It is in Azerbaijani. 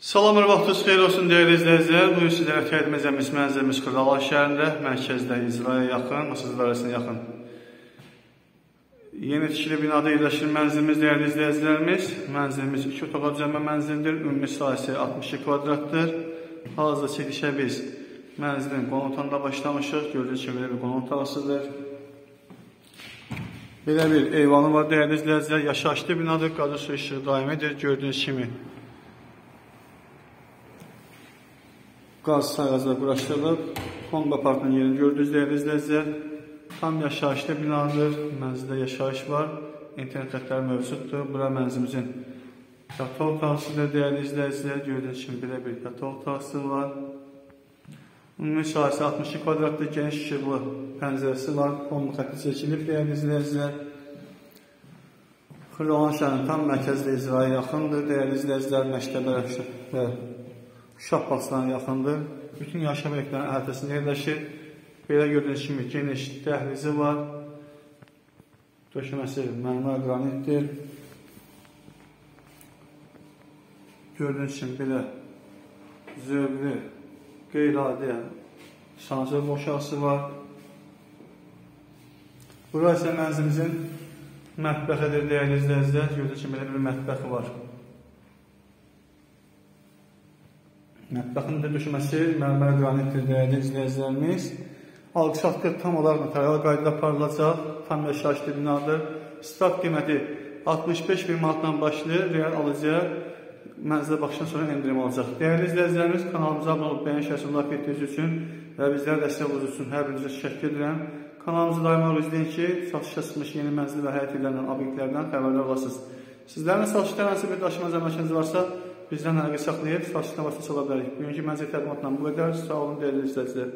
Salamlar, vaxtınız xeyir olsun, dəyərli izləyicilər. Bugün sizlərə təqdim edəcəyimiz mənzilimiz Xırdala şəhərində, mərkəzdə İcraya yaxın, Masaz idarəsinə yaxın. Yeni tikili binada yerləşir mənzilimiz, dəyərli izləyicilərimiz. Mənzilimiz 2 otağa düzəlmə mənzildir. Ümumi sahəsi 62 kvadratdır. Hal-hazırda çəkilişə biz mənzilin qonaq otağında başlamışıq. Gördüyünüz kimi belə bir qonaq otağısıdır. Belə bir eyvanı var, dəyərli izləyicilər. Yaşayışlı binadır, qazı su işığı daimidir. Gördüyünüz kimi qaz sayğaclar quraşdırılıb. Honda parkının yerini gördünüz dəyərli izləyicilər. Tam yaşayışlı binadır. Mənzildə yaşayış var. İnternet xətləri mövcuddur. Bura mənzilimizin yataq otağısıdır dəyərli izləyicilər. Gördüyünüz kimi belə bir yataq otağısı var. Ümumi sahəsi 62 kvadratlı geniş işıqlı pəncərəsi var. Honda xətti çəkilib dəyərli izləyicilər. Xırdalan şəhərin tam mərkəzdə icraya yaxındır. Dəyərli izləyicilər, məktəblər və uşaq bağçalarına yaxındır. Bütün yaşam obyektlərinin əhatəsində yerləşir. Belə gördüyünüz kimi geniş dəhlizi var. Döşəməsi mərmər qranitdir. Gördüyünüz kimi belə zövqlü, qeyri-adi sancaq boşası var. Bura isə mənzilimizin mətbəxidir, dəyərli izləyicilər. Gördüyünüz kimi belə bir mətbəxi var. Mətbəxin də düşməsi mərmər qranitdir, dəyərli izləyicilərimiz. Alqış haqqı tam olaraq notarial qaydada aparılacaq. Tam yaşayışlı binadır. Start qiyməti 65 bin manatdan başlayır. Real alıcıya mənzilə baxışdan sonra endirim olacaq. Dəyərli izləyicilərimiz, kanalımıza abunə olub bəyən şəhəsin laf etdiyiniz üçün və bizlərə dəstək olduğunuz üçün hər birinizə təşəkkür edirəm. Kanalımızı daima izləyin ki, satışa çıxmış yeni mənzil və həyat illərindən, obyektlərdən xəbərdar olasınız. Sizlərin satışda hansı bir daşıma zəməkiniz varsa, bizdən əlaqə saxlayıb satışdan başa çala bilərik. Bugünkü mənzil təqdimatla bu qədər. Sağ olun, dəyərli izləyicilər.